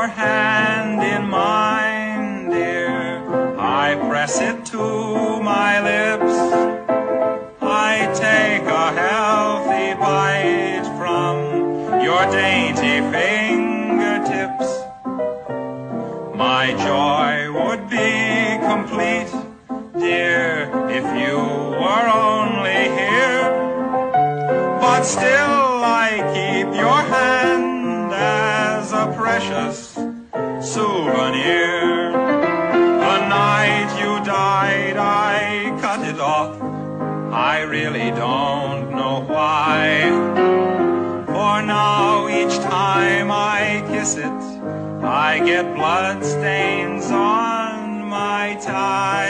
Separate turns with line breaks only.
your hand in mine, dear. I press it to my lips. I take a healthy bite from your dainty fingertips. My joy would be complete, dear, if you were only here. But still I keep your hand souvenir. The night you died, I cut it off. I really don't know why. For now, each time I kiss it, I get blood stains on my tie.